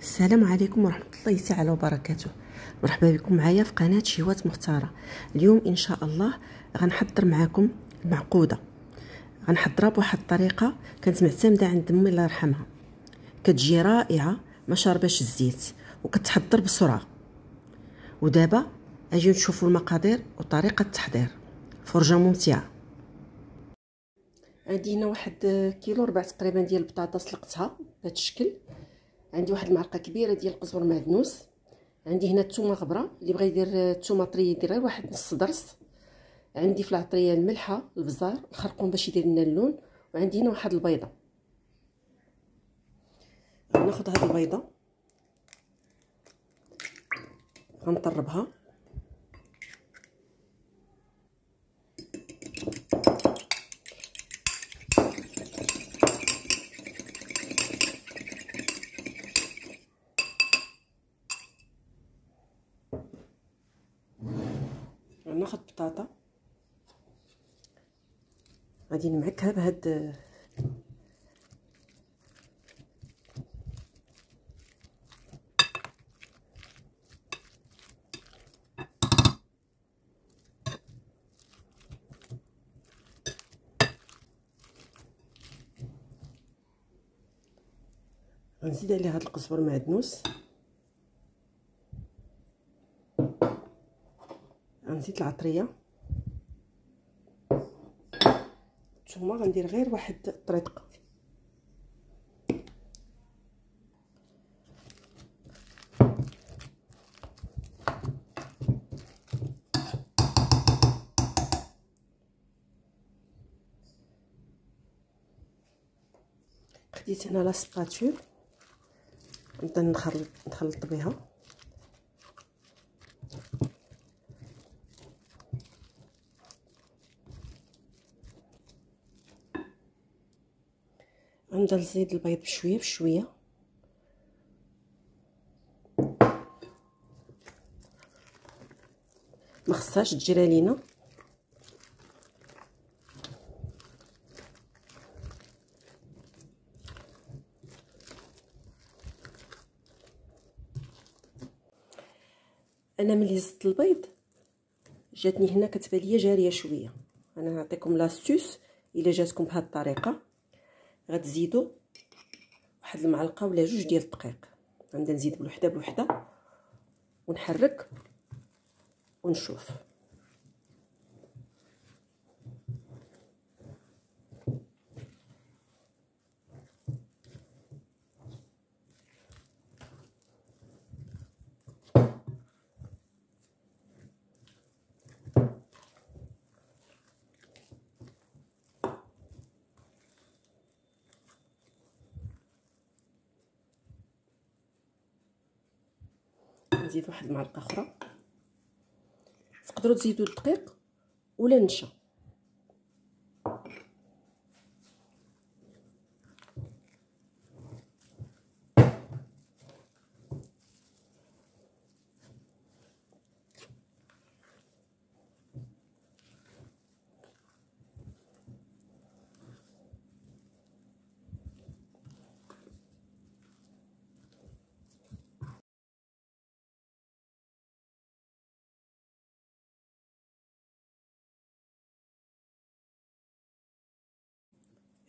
السلام عليكم ورحمة الله تعالى وبركاته. مرحبا بكم معايا في قناة شهوات مختارة. اليوم إن شاء الله غنحضر معاكم المعقودة غنحضرها بواحد الطريقة كانت معتمدة عند أمي الله يرحمها. كتجي رائعة ما شارباش الزيت وكتحضر بسرعة. ودابا أجيو نشوفوا المقادير وطريقة التحضير. فرجة ممتعة. عندي هنا واحد كيلو ربع تقريبا ديال البطاطا سلقتها بهذا الشكل. عندي واحد المعلقة كبيرة ديال القزبر معدنوس عندي هنا الثومه غبرة اللي بغى يدير الثومه طرية يدير غير واحد نص ضرس عندي في العطرية الملحة البزار الخرقوم باش يدير لنا اللون. وعندي هنا واحد البيضة. غناخذ هذه البيضة. غنطربها ناخذ بطاطا غادي نمعكها بهاد غنزيد عليه هاد القزبر معدنوس غنزيد العطرية. غندير غير واحد الطريق خديت هنا لا سباتول نبدا نخلط نخلط بها غنبدا نزيد البيض بشويه بشويه. ما خصهاش تجرى لينا. أنا ملي زدت البيض جاتني هنا كتبان ليا جارية شوية. أنا نعطيكم لاستوس إلا جاتكم بهذه الطريقة. غتزيدوا واحد المعلقة ولا جوج ديال الدقيق. غنبدا نزيد بوحدة بوحدة ونحرك ونشوف. نزيد واحد المعلقه أخرى. تقدروا تزيدوا الدقيق ولا النشا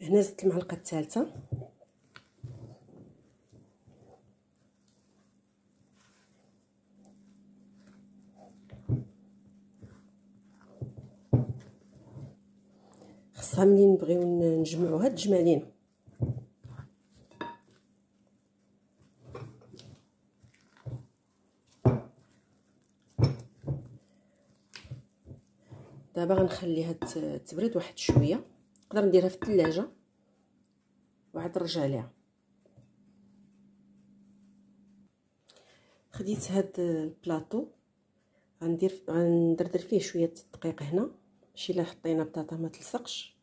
هنا زدت المعلقة الثالثة. خصها ملي نبغيو نجمعوها تجمع لينا دابا غنخليها تبرد واحد شوية. نقدر نديرها في الثلاجه وعاد نرجع ليها. خديت هاد البلاطو. غندير غندردر فيه شوية الدقيق هنا. ماشي إلا حطينا بطاطا ما تلصقش.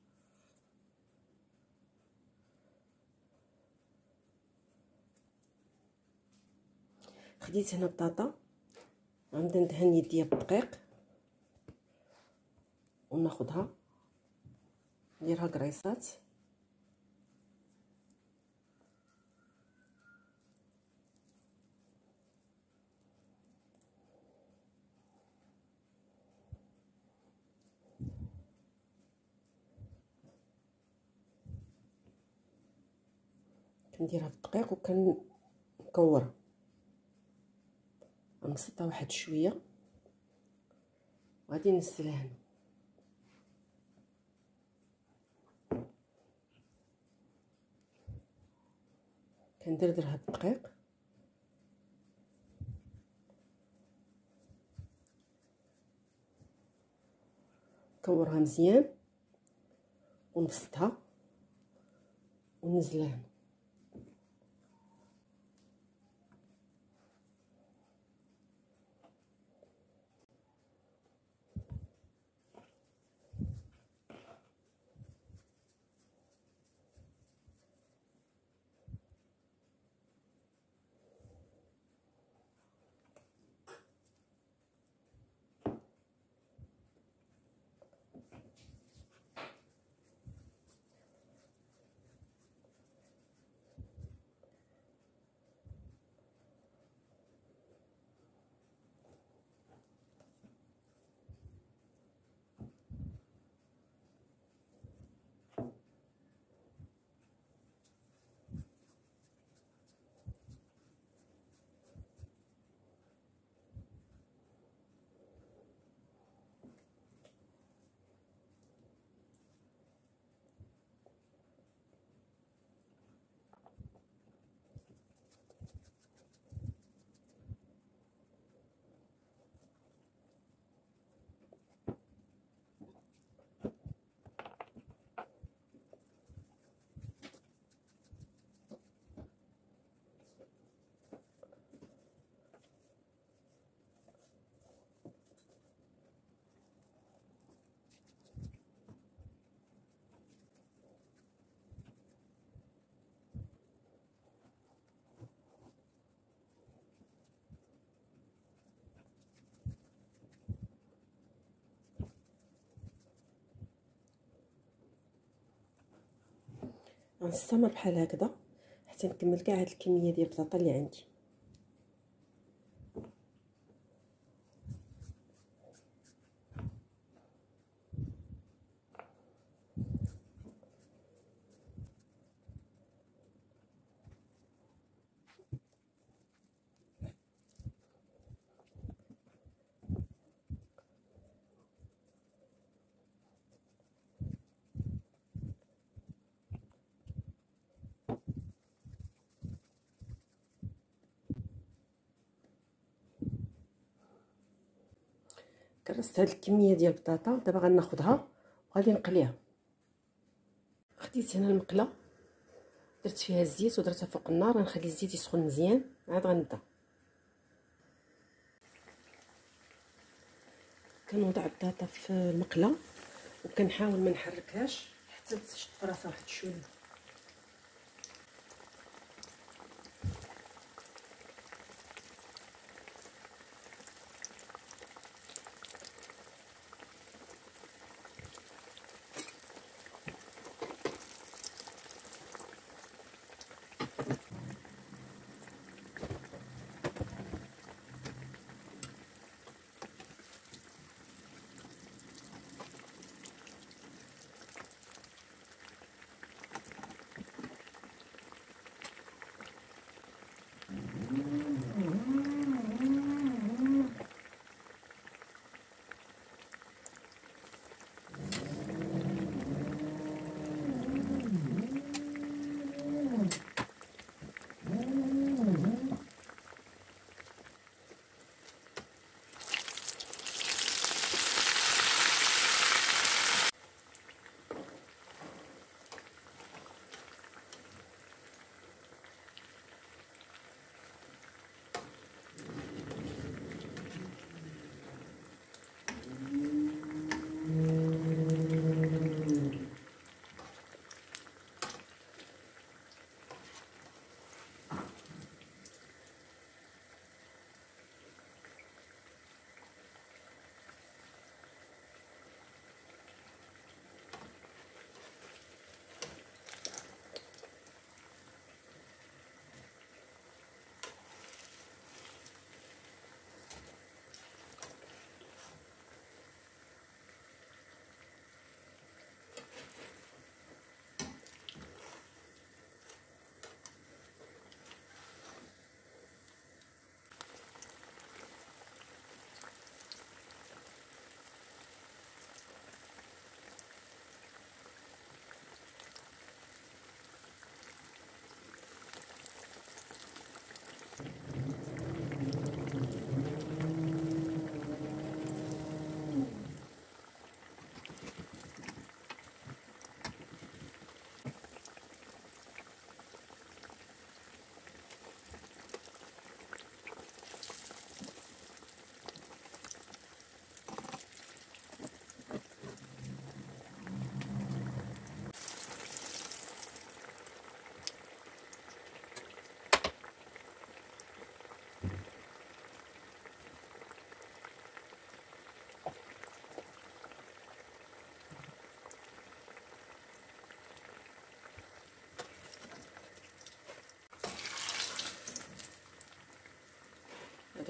خديت هنا بطاطا. غنبدا ندهن يديا بالدقيق وناخذها نديرها كريسات كنديرها في الدقيق وكنكورها غنبسطها واحد شوية وغادي نسلها هنا كندردر هاد الدقيق. كورها مزيان ونبسطها ونزلها. غنستمر بحال هكذا حتى نكمل كاع هاد الكمية ديال البطاطا اللي عندي. كرست هاد الكمية ديال البطاطا دابا غناخذها وغادي نقليها. خديت هنا المقلة. درت فيها الزيت ودرتها فوق النار غنخلي الزيت يسخن مزيان. عاد غنبدا. كنوضع البطاطا في المقلة وكنحاول ما نحركهاش حتى تشد فراسها واحد شوية.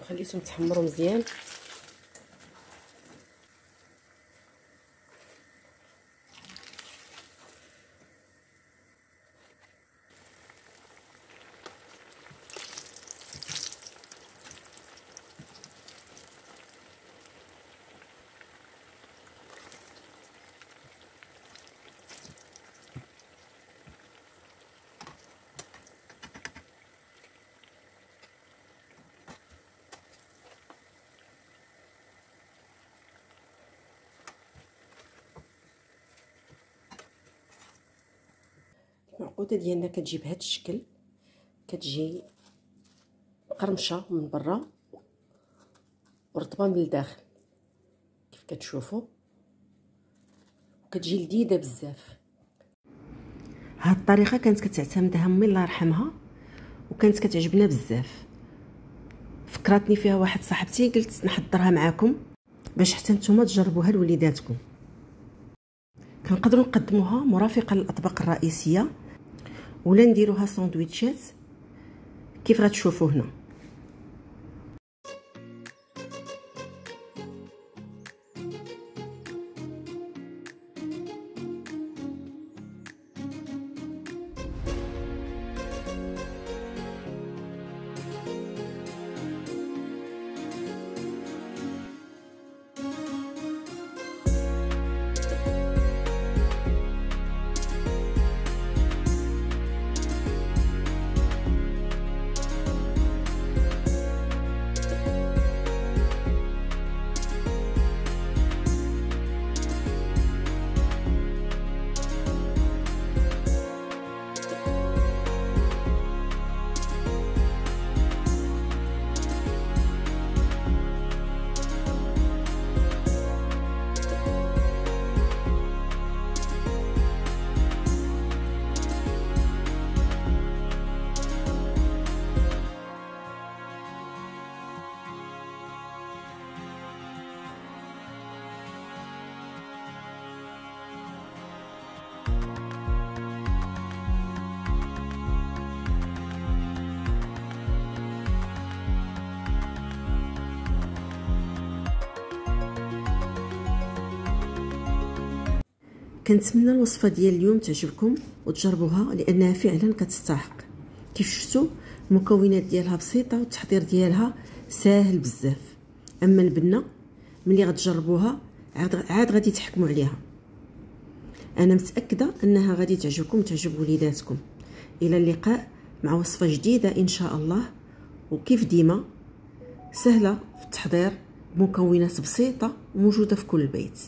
وخليتهم تحمروا مزيان. المعقوده ديالنا كتجي بهذا الشكل. كتجي مقرمشة من برا ورطبة من الداخل. كيف كتشوفوا؟ وكتجي لذيذة بزاف. هاد الطريقة كانت كتعتمدها امي الله يرحمها وكانت كتعجبنا بزاف. فكرتني فيها واحد صاحبتي قلت نحضرها معاكم باش حتى نتوما تجربوها لوليداتكم. كنقدروا نقدموها مرافقة للأطباق الرئيسية. ولا نديروها ساندويتشات؟ كيف غتشوفوا هنا؟ كنتمنى الوصفة ديال اليوم تعجبكم وتجربوها لانها فعلا كتستحق. كيف شفتوا المكونات ديالها بسيطة والتحضير ديالها ساهل بزاف. أما البنة ملي غتجربوها عاد غادي تحكموا عليها. أنا متأكدة أنها غادي تعجبكم وتعجب وليداتكم. إلى اللقاء مع وصفة جديدة إن شاء الله. وكيف ديما؟ سهلة في التحضير مكونات بسيطة وموجوده في كل بيت.